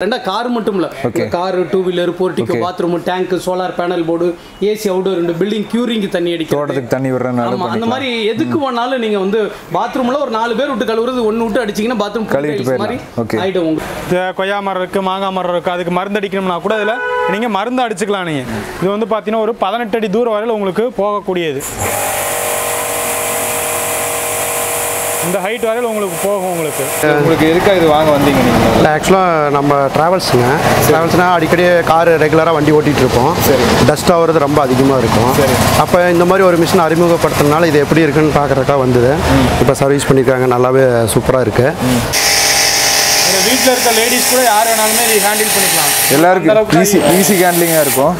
ரெண்டா கார் மட்டும் இல்ல car two wheeler portico bathroom tank solar panel board AC outdoor ரெண்டு பில்டிங் கியூரிங் தண்ணி தோட்டத்துக்கு தண்ணி விடுறதுனால அந்த மாதிரி எதுக்கு வேணாலும் நீங்க வந்து பாத்ரூம்ல ஒரு நாலு பேர் விட்டு கழுவுறது ஒன்னு விட்டு அடிச்சீங்கன்னா பாத்ரூம் கழுவிட்டு. மாதிரி Okay. ஆயிடும் உங்களுக்கு. கொய்யா மரம் இருக்குது மாங்காய் மரம் இருக்குது அதுக்கு மருந்து அடிக்கணும்னா கூட இதில் நீங்கள் மருந்து அடிச்சுக்கலாம் நீங்கள் இது வந்து பார்த்தீங்கன்னா ஒரு பதினெட்டு அடி தூரம் வரையில் உங்களுக்கு போகக்கூடியது. இந்த ஹைட் வரையில் உங்களுக்கு போகும் உங்களுக்கு. உங்களுக்கு எதுக்காக இது வாங்க வந்தீங்க நீங்க? ஆக்சுவலாக நம்ம ட்ராவல்ஸுங்க ட்ராவல்ஸ்னால் அடிக்கடி கார் ரெகுலராக வண்டி ஓட்டிகிட்டு இருப்போம். டஸ்ட் ஆகிறது ரொம்ப அதிகமாக இருக்கும். அப்போ இந்த மாதிரி ஒரு மிஷின் அறிமுகப்படுத்துறதுனால இது எப்படி இருக்குன்னு பார்க்குறக்கா வந்தது. இப்போ சர்வீஸ் பண்ணியிருக்காங்க நல்லாவே சூப்பராக இருக்குது வீட்டில் இருக்க லேடிஸ் கூட யார் வேணாலுமே இது ஹேண்டில் பண்ணிக்கலாம். எல்லாருக்கும் அளவுக்கு ஈஸி ஈஸி ஹேண்ட்லிங்காக இருக்கும்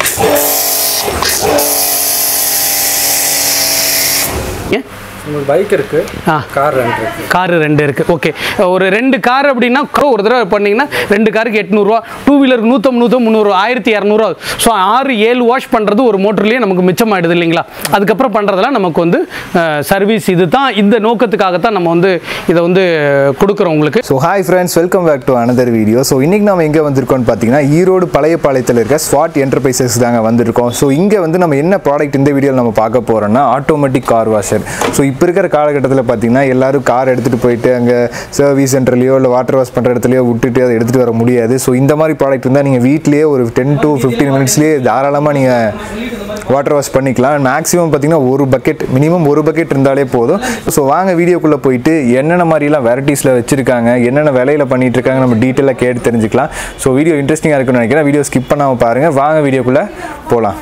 ஏன் உங்களுக்கு பைக் இருக்கு ஆ. கார் ரெண்டு இருக்கு. கார் ரெண்டு இருக்கு. ஓகே ஒரு ரெண்டு கார் அப்படின்னா ஒரு தடவை பண்ணீங்கன்னா ரெண்டு காருக்கு எட்நூறுரூவா டூ வீலருக்கு நூற்றம்பது நூற்றம்பது முந்நூறு ஆயிரத்தி இரநூறுவா ஸோ ஆறு ஏழு வாஷ் பண்ணுறது ஒரு மோட்டர்லேயே நமக்கு மிச்சமாயிடுது இல்லைங்களா? அதுக்கப்புறம் பண்ணுறதெல்லாம் நமக்கு வந்து சர்வீஸ் இது தான் இந்த நோக்கத்துக்காகத்தான் நம்ம வந்து இதை வந்து கொடுக்குறோம் உங்களுக்கு. So hi friends welcome back to another video so இன்றைக்கி நம்ம எங்கே வந்திருக்கோம்னு பார்த்தீங்கன்னா ஈரோடு பழையபாளையத்தில் இருக்க ஸ்வாட் என்டர்பிரைசஸ் தாங்க வந்திருக்கோம். ஸோ இங்கே வந்து நம்ம என்ன ப்ராடக்ட் இந்த வீடியோவில் நம்ம பார்க்க போகிறோம்னா ஆட்டோமேட்டிக் கார் வாஷர் ஸோ இப்போ இருக்கிற காலகட்டத்தில் பார்த்தீங்கன்னா எல்லாரும் கார் எடுத்துகிட்டு போயிட்டு அங்கே சர்வீஸ் சென்டர்லையோ இல்லை வாட்டர் வாஷ் பண்ணுற இடத்துலையோ விட்டுட்டு அதை எடுத்துகிட்டு வர முடியாது. ஸோ இந்த மாதிரி ப்ராடக்ட் இருந்தால் நீங்கள் வீட்லேயே ஒரு டென் டு ஃபிஃப்டீன் மினிட்ஸ்லேயே தாராளமாக நீங்கள் வாட்டர் வாஷ் பண்ணிக்கலாம். மேக்ஸிமம் பார்த்தீங்கன்னா ஒரு பக்கெட் மினிமம் ஒரு பக்கெட் இருந்தாலே போதும். ஸோ வாங்க வீடியோக்குள்ளே போயிட்டு என்னென்ன மாதிரிலாம் வெரைட்டிஸில் வச்சுருக்காங்க என்னென்ன விலையில் பண்ணிகிட்டு இருக்காங்க நம்ம டீட்டெயிலாக கேட்டு தெரிஞ்சுக்கலாம். ஸோ வீடியோ இன்ட்ரெஸ்டிங்காக இருக்குன்னு நினைக்கிறேன். வீடியோ ஸ்கிப் பண்ணாமல் பாருங்கள் வாங்க வீடியோக்குள்ளே போகலாம்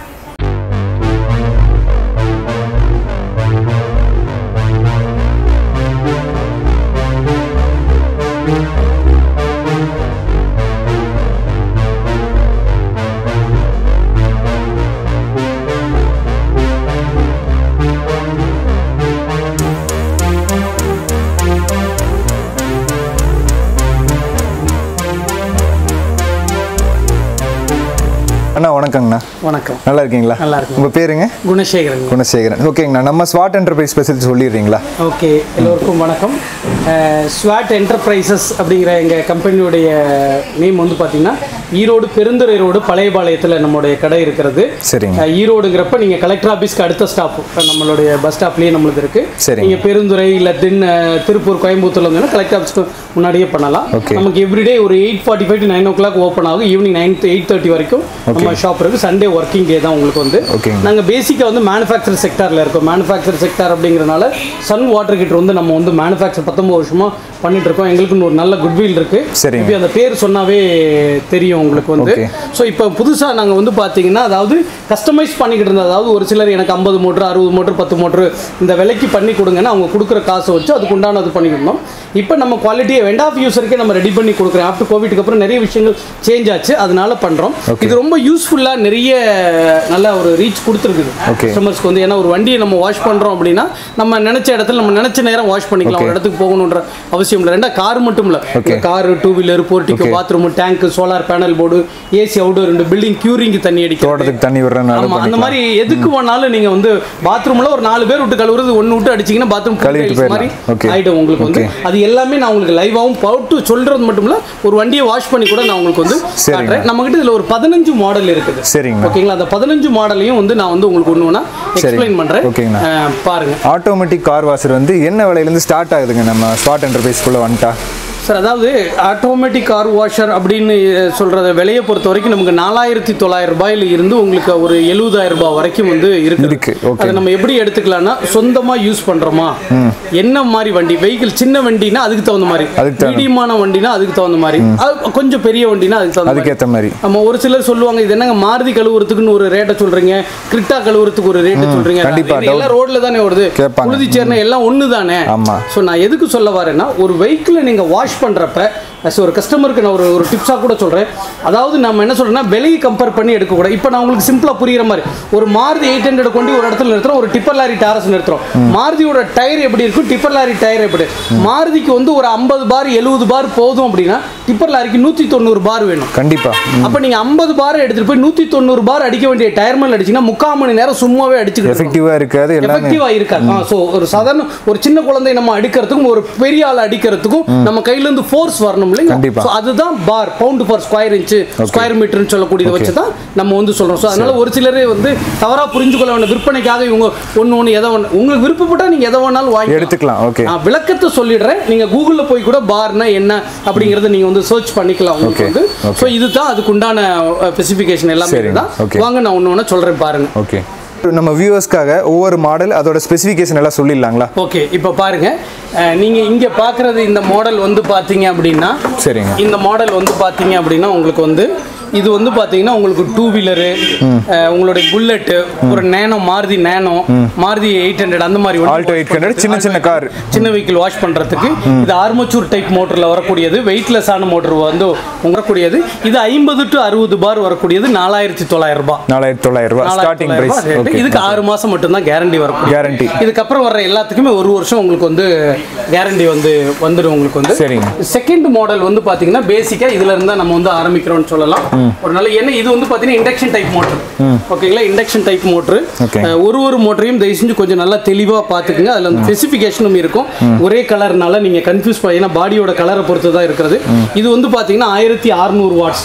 வணக்கங்கண்ணா. வணக்கம். நல்லா இருக்கீங்களா நல்லா இருக்கேன். உங்கள் பேருங்க? குணசேகரன். குணசேகரன். ஓகேங்கண்ணா நம்ம ஸ்வாட் என்டர்பிரைஸ் ஸ்பெஷல் சொல்லிடுறீங்களா? ஓகே எல்லோருக்கும் வணக்கம். ஸ்வாட் என்டர்பிரைசஸ் அப்படிங்கிற எங்கள் கம்பெனியுடைய நேம் வந்து பார்த்தீங்கன்னா ஈரோடு பெருந்துறை ரோடு பழையபாளையத்தில் நம்மளுடைய கடை இருக்கிறது. சரிங்க. ஈரோடுங்கிறப்ப நீங்கள் கலெக்டர் ஆஃபீஸ்க்கு அடுத்த ஸ்டாப் நம்மளுடைய பஸ் ஸ்டாப்லேயே நம்மளுக்கு இருக்குது சரிங்க. நீங்கள் பெருந்துறை இல்லை தென் திருப்பூர் கோயம்புத்தூர்ல வந்தீங்கன்னா கலெக்டர் ஆஃபீஸ்க்கு முன்னாடியே பண்ணலாம். நமக்கு எவ்ரிடே ஒரு eight forty five to nine o'clock open ஆகும் ஈவினிங் நைன் எயிட் தேர்ட்டி வரைக்கும் நம்ம ஷாப் இருக்குது சண்டே ஒர்க்கிங் டே தான் உங்களுக்கு வந்து. ஓகேங்க. நாங்கள் பேசிக்காக வந்து மேனுஃபேக்சர் செக்டாரில் இருக்கோம். மேனுஃபேக்சர் செக்டார் அப்படிங்கிறனால சன் வாட்டர் கிட்ட வந்து நம்ம வந்து மேனுஃபேக்சர் பத்தொம்பது வருஷமாக பண்ணிட்டு இருக்கோம். எங்களுக்கு ஒரு நல்ல குட்வில் இருக்கு. இப்ப அந்த பேர் சொன்னாவே தெரியும். உங்களுக்கு வந்து. ஸோ இப்போ புதுசாக நாங்கள் வந்து பார்த்தீங்கன்னா அதாவது கஸ்டமைஸ் பண்ணிக்கிட்டு இருந்தோம் அதாவது ஒரு சிலர் எனக்கு ஐம்பது மோட்ரு அறுபது மோட்ரு பத்து மோட்ரு இந்த விலைக்கு பண்ணி கொடுங்கன்னா அவங்க கொடுக்குற காசை வச்சு அதுக்கு உண்டானது பண்ணிக்கிட்டோம் இப்போ நம்ம குவாலிட்டியை வெண்ட் ஆஃப் யூஸருக்கே நம்ம ரெடி பண்ணி கொடுக்குறோம். ஆஃப்டர் கோவிட்க்கு அப்புறம் நிறைய விஷயங்கள் சேஞ்ச் ஆச்சு. அதனால பண்ணுறோம் இது ரொம்ப யூஸ்ஃபுல்லாக நிறைய நல்ல ஒரு ரீச் கொடுத்துருக்குது. கஸ்டமர்ஸ்க்கு வந்து ஏன்னா ஒரு வண்டியை நம்ம வாஷ் பண்ணுறோம் அப்படின்னா நம்ம நினைச்ச இடத்துல நம்ம நினைச்ச நேரம் வாஷ் பண்ணிக்கலாம். ஒரு இடத்துக்கு போகணுன்ற அவசியம் இல்லை. ரெண்டா கார் மட்டும் இல்லை. Car two wheeler portico. Bathroom tank solar panel board AC outdoor ரெண்டு பில்டிங் கியூரிங் தண்ணி அடிக்கும் தோட்டத்துக்கு தண்ணி விடுறதுனால அந்த. மாதிரி எதுக்கு வேணாலும் நீங்க வந்து பாத்ரூம்ல ஒரு நாலு பேர் விட்டு கழுவுறது ஒன்னு விட்டு அடிச்சீங்கன்னா பாத்ரூம் கழுவிட்டு. மாதிரி. ஆயிடும் உங்களுக்கு வந்து. அது எல்லாமே நான் உங்களுக்கு லைவாவும் பவுட்டு சொல்றது மட்டும் இல்ல ஒரு வண்டியை வாஷ் பண்ணி கூட நான் உங்களுக்கு வந்து சரிங்க. காட்டுறேன் நம்ம கிட்ட இதுல ஒரு பதினஞ்சு மாடல் இருக்குது சரிங்கண்ணா. ஓகேங்களா அந்த பதினஞ்சு மாடலையும் வந்து நான் வந்து உங்களுக்கு ஒன்று ஒன்றா எக்ஸ்பிளைன் பண்றேன் ஓகேங்கண்ணா. அஹ், பாருங்க ஆட்டோமேட்டிக் கார் வாஷர் வந்து என்ன விலையிலேருந்து ஸ்டார்ட் ஆகுதுங்க நம்ம ஸ்வாட் என்டர்பிரைஸ்க்குள்ளே வந்துட்டா சார் அதாவது ஆட்டோமேட்டிக் கார் வாஷர் அப்படின்னு சொல்கிறத விலையை பொறுத்த வரைக்கும் நமக்கு நாலாயிரத்தி தொள்ளாயிரம் ரூபாயில இருந்து உங்களுக்கு ஒரு எழுபதாயிரம் ரூபாய் வரைக்கும் வந்து இருக்கு. இருக்கு. அதை நம்ம எப்படி எடுத்துக்கலாம்னா சொந்தமாக யூஸ் பண்ணுறோமா என்ன மாதிரி வண்டி? வெஹிக்கிள் சின்ன வண்டினா அதுக்கு தகுந்த மாதிரி. மீடியமான வண்டினா அதுக்கு தகுந்த மாதிரி. அது கொஞ்சம் பெரிய வண்டினா அதுக்கு தகுந்த அதுக்கேற்ற மாதிரி. நம்ம ஒரு சிலர் சொல்லுவாங்க இது என்னங்க மாருதி கழுவுறதுக்குன்னு ஒரு ரேட்டை சொல்றீங்க கிரிட்டா கழுவுறதுக்கு ஒரு ரேட்டை இது எல்லாம் ரோட்ல தானே வருது. புழுதி சேர்ன எல்லாம் ஒன்று தானே. ஸோ நான் எதுக்கு சொல்ல வரேன்னா ஒரு வெஹிக்கிளை நீங்கள் வாஷ் பண்ணுறப்ப as ஒரு கஸ்டமருக்கு நான் ஒரு ஒரு டிப்ஸாக கூட சொல்கிறேன் அதாவது நம்ம என்ன சொல்கிறேன்னா விலையை கம்பேர் பண்ணி எடுக்கக்கூடாது. இப்போ நான் உங்களுக்கு சிம்பிளாக புரியுற மாதிரி ஒரு மாருதி எயிட் ஹண்ட்ரட் கொண்டு ஒரு இடத்துல நிறுத்துறோம் ஒரு டிப்பர் லாரி டாரஸ் நிறுத்துறோம். மாருதியோட டயர் எப்படி இருக்கும் டிப்பர் லாரி டயர் எப்படி? மாருதிக்கு வந்து ஒரு ஐம்பது பார் எழுபது பார் போதும் அப்படின்னா டிப்பர் லாரிக்கு நூற்றி தொண்ணூறு பார் வேணும். கண்டிப்பா. அப்போ நீங்கள் ஐம்பது பார் எடுத்துகிட்டு போய் நூற்றி தொண்ணூறு பார் அடிக்க வேண்டிய டயர் மேல அடிச்சீங்கன்னா முக்கால் மணி நேரம் சும்மாவே அடிச்சுக்கிட்டு. எஃபெக்டிவாக இருக்காது எல்லாமே. எஃபெக்டிவா இருக்காது. ஸோ ஒரு சாதாரண ஒரு சின்ன குழந்தை நம்ம அடிக்கிறதுக்கும் ஒரு பெரிய ஆள் அடிக்கிறதுக்கும் நம்ம கையில இருந்து ஃபோர்ஸ் வரணும் இல்லைங்க. So அதுதான் bar pound per square inch square மீட்டர்னு சொல்லக்கூடியதை வச்சு தான் நம்ம வந்து சொல்றோம் ஸோ அதனால ஒரு சிலரே வந்து தவறா புரிஞ்சு கொள்ள வேண்டிய விற்பனைக்காக இவங்க ஒன்று ஒன்று எதை ஒன்று உங்களுக்கு விருப்பப்பட்டா நீங்க எதை வேணாலும் வாங்கி எடுத்துக்கலாம். ஓகே நான் விளக்கத்தை சொல்லிடுறேன். நீங்க கூகுள்ல போய் கூட பார்னா என்ன அப்படிங்கறத நீங்க வந்து சர்ச் பண்ணிக்கலாம் உங்களுக்கு வந்து. ஸோ இதுதான் அதுக்கு உண்டான ஸ்பெசிஃபிகேஷன் எல்லாமே தான். வாங்க நான் ஒன்று ஒன்று சொல்றேன் பாருங்க. ஓகே நம்ம வியூவர்ஸ்க்காக ஒவ்வொரு மாடல் அதோட ஸ்பெசிஃபிகேஷன் எல்லாம் சொல்லிடலாங்களா? ஓகே இப்போ பாருங்க. நீங்க இங்க பார்க்குறது இந்த மாடல் வந்து பார்த்தீங்க அப்படின்னா சரிங்க. இந்த மாடல் வந்து பார்த்தீங்க அப்படின்னா உங்களுக்கு வந்து இது வந்து பார்த்தீங்கன்னா உங்களுக்கு டூ வீலரு உங்களுடைய புல்லட்டு ஒரு Nano Maruti Nano Maruti eight hundred அந்த மாதிரி wash 800 பண்றதுக்கு, சின்ன சின்ன car. சின்ன வெஹிக்கிள் வாஷ் பண்றதுக்கு. இது ஆர்மச்சூர் டைப் மோட்டர்ல வரக்கூடியது. வெயிட்லெஸ் ஆன மோட்டர் வந்து வரக்கூடியது. இது ஐம்பது டு அறுபது பார் வரக்கூடியது. நாலாயிரத்தி தொள்ளாயிரம் ரூபாய். நாலாயிரத்தி தொள்ளாயிரம் ரூபாய். ஸ்டார்டிங் பிரைஸ் இதுக்கு ஆறு மாசம் மட்டும்தான் கேரண்டி வரும். Guarantee. இதுக்கப்புறம் வர்ற எல்லாத்துக்குமே ஒரு வருஷம் உங்களுக்கு வந்து கேரண்டி வந்து வந்துடும் உங்களுக்கு வந்து. செகண்ட் மாடல் வந்து பாத்தீங்கன்னா பேசிக்கா இதுல இருந்தா நம்ம வந்து ஆரம்பிக்கிறோம்னு சொல்லலாம். ஒரு நல்ல என்ன இது வந்து பாத்தீங்கன்னா இண்டக்ஷன் டைப் மோட்டர் ஓகேங்களா? Induction type Okay. ஒரு ஒரு மோட்டரையும் தயவு செஞ்சு கொஞ்சம் நல்லா தெளிவா பாத்துக்குங்க. அதுல அந்த ஸ்பெசிஃபிகேஷனும் இருக்கும். ஒரே கலர்னால நீங்க கன்ஃபியூஸ் பண்ணீங்கன்னா பாடியோட கலரை பொறுத்து தான் இருக்கிறது. இது வந்து பாத்தீங்கன்னா ஆயிரத்தி அறுநூறு வாட்ஸ்